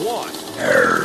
one.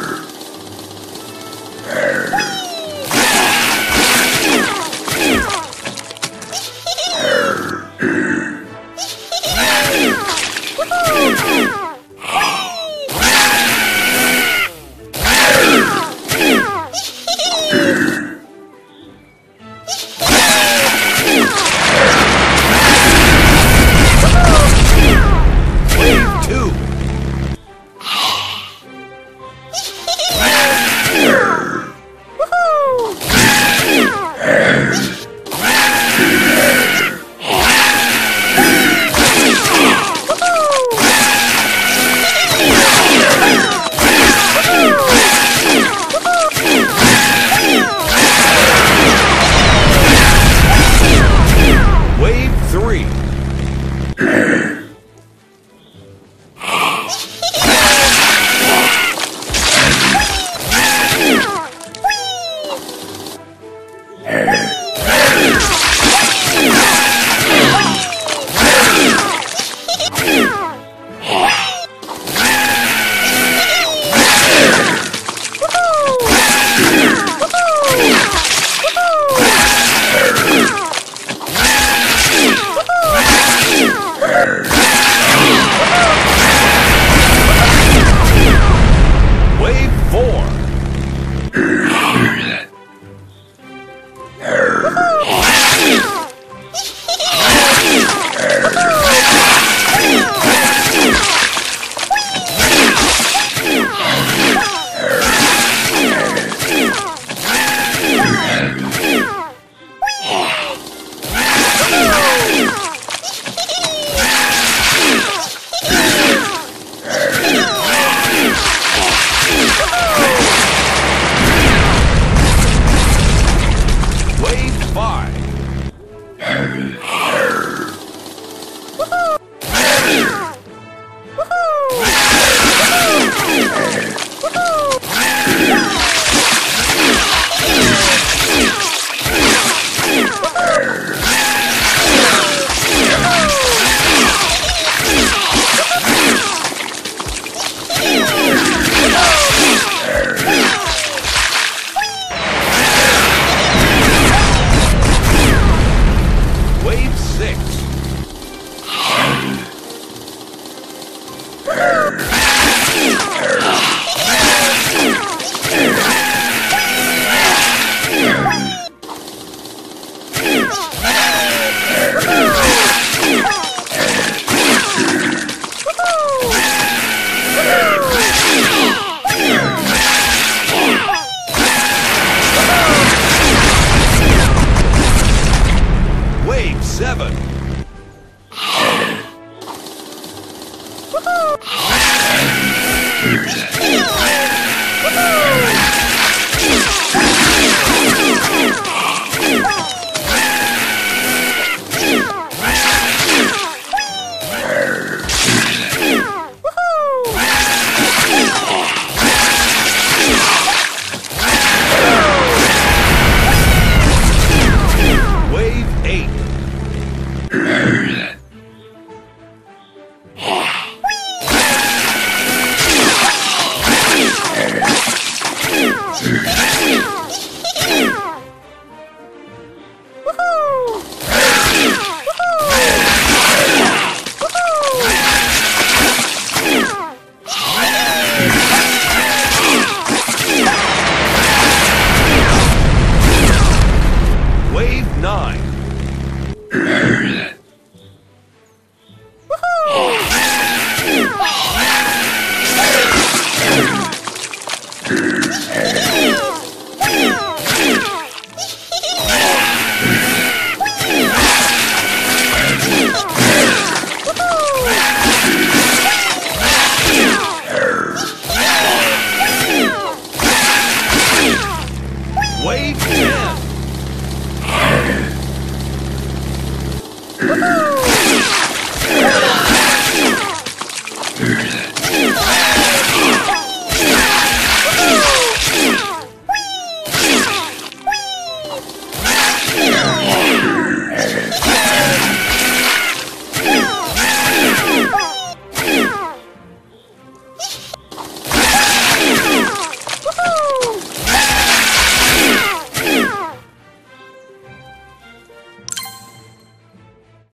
Wave